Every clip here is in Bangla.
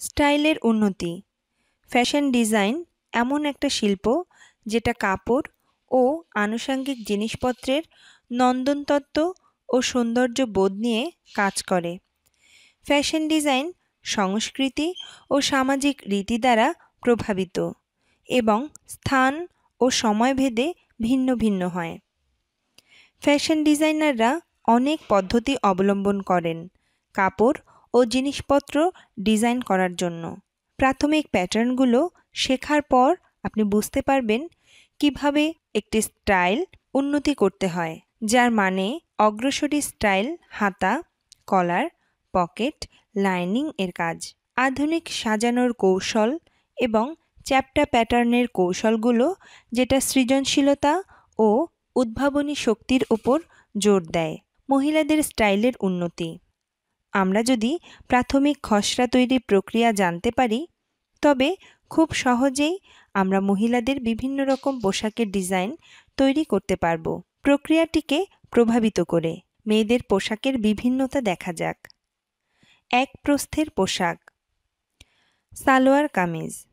স্টাইলের উন্নতি। ফ্যাশন ডিজাইন এমন একটা শিল্প যেটা কাপড় ও আনুষাঙ্গিক জিনিসপত্রের নন্দনতত্ত্ব ও সৌন্দর্য বোধ নিয়ে কাজ করে। ফ্যাশন ডিজাইন সংস্কৃতি ও সামাজিক রীতি দ্বারা প্রভাবিত এবং স্থান ও সময়ভেদে ভিন্ন ভিন্ন হয়। ফ্যাশন ডিজাইনাররা অনেক পদ্ধতি অবলম্বন করেন। কাপড় ও জিনিসপত্র ডিজাইন করার জন্য। প্রাথমিক প্যাটার্নগুলো শেখার পর আপনি বুঝতে পারবেন কীভাবে একটি স্টাইল উন্নতি করতে হয়, যার মানে অগ্রসরী স্টাইল, হাতা, কলার, পকেট, লাইনিং এর কাজ, আধুনিক সাজানোর কৌশল এবং চ্যাপ্টা প্যাটার্নের কৌশলগুলো যেটা সৃজনশীলতা ও উদ্ভাবনী শক্তির উপর জোর দেয়। মহিলাদের স্টাইলের উন্নতি। আমরা যদি প্রাথমিক খসড়া তৈরির প্রক্রিয়া জানতে পারি, তবে খুব সহজেই আমরা মহিলাদের বিভিন্ন রকম পোশাকের ডিজাইন তৈরি করতে পারব। প্রক্রিয়াটিকে প্রভাবিত করে মেয়েদের পোশাকের বিভিন্নতা দেখা যাক। এক প্রস্থের পোশাক। সালোয়ার কামিজ।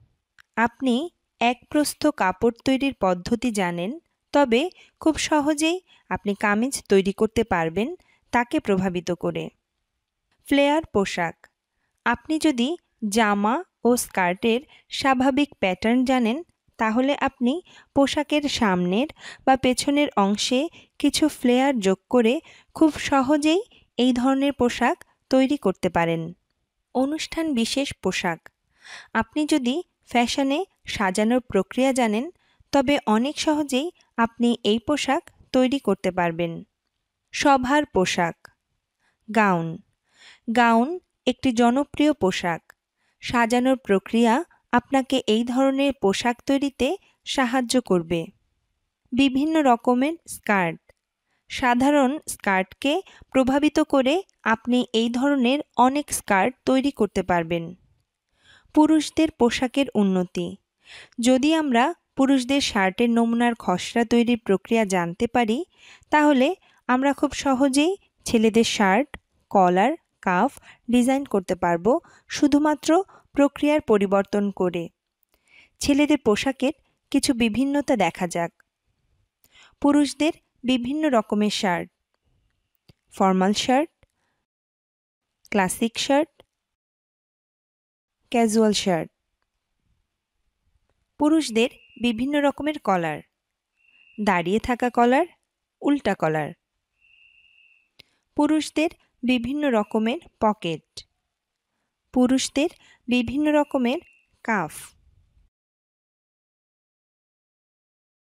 আপনি এক প্রস্থ কাপড় তৈরির পদ্ধতি জানেন, তবে খুব সহজেই আপনি কামিজ তৈরি করতে পারবেন, তাকে প্রভাবিত করে। ফ্লেয়ার পোশাক। আপনি যদি জামা ও স্কার্টের স্বাভাবিক প্যাটার্ন জানেন, তাহলে আপনি পোশাকের সামনের বা পেছনের অংশে কিছু ফ্লেয়ার যোগ করে খুব সহজেই এই ধরনের পোশাক তৈরি করতে পারেন। অনুষ্ঠান বিশেষ পোশাক। আপনি যদি ফ্যাশনে সাজানোর প্রক্রিয়া জানেন, তবে অনেক সহজেই আপনি এই পোশাক তৈরি করতে পারবেন। সভার পোশাক। গাউন। গাউন একটি জনপ্রিয় পোশাক। সাজানোর প্রক্রিয়া আপনাকে এই ধরনের পোশাক তৈরিতে সাহায্য করবে। বিভিন্ন রকমের স্কার্ট। সাধারণ স্কার্টকে প্রভাবিত করে আপনি এই ধরনের অনেক স্কার্ট তৈরি করতে পারবেন। পুরুষদের পোশাকের উন্নতি। যদি আমরা পুরুষদের শার্টের নমুনার খসড়া তৈরির প্রক্রিয়া জানতে পারি, তাহলে আমরা খুব সহজেই ছেলেদের শার্ট, কলার কাফ ডিজাইন করতে পারব শুধুমাত্র প্রক্রিয়ার পরিবর্তন করে। ছেলেদের পোশাকের কিছু বিভিন্নতা দেখা যাক। পুরুষদের বিভিন্ন রকমের shirt formal shirt classic shirt casual shirt পুরুষদের বিভিন্ন রকমের কলার দাঁড়িয়ে থাকা কলার উল্টা কলার পুরুষদের বিভিন্ন রকমের পকেট। পুরুষদের বিভিন্ন রকমের কাফ।